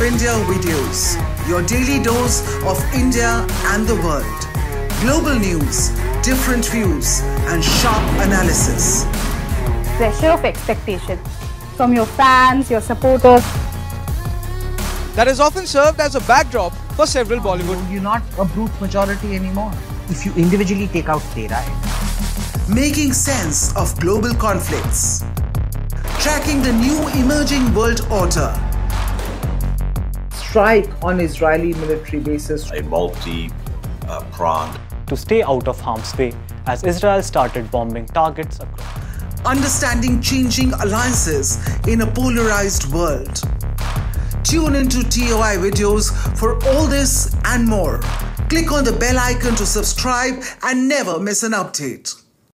of India videos, your daily dose of India and the world. Global news, different views, and sharp analysis. Pressure of expectation from your fans, your supporters. That has often served as a backdrop for several Bollywood. You're not a brute majority anymore. If you individually take out Tera, Making sense of global conflicts. Tracking the new emerging world order. Strike on Israeli military bases. a multi-pronged uh, to stay out of harm's way as Israel started bombing targets across. Understanding changing alliances in a polarized world. Tune into TOI videos for all this and more. Click on the bell icon to subscribe and never miss an update.